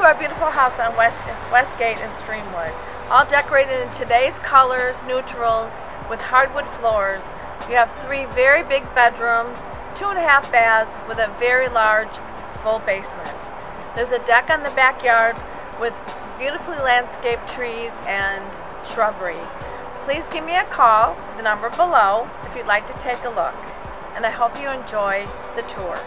to our beautiful house on West Westgate and Streamwood. All decorated in today's colors, neutrals, with hardwood floors. You have three very big bedrooms, two and a half baths with a very large full basement. There's a deck on the backyard with beautifully landscaped trees and shrubbery. Please give me a call, the number below, if you'd like to take a look. And I hope you enjoy the tour.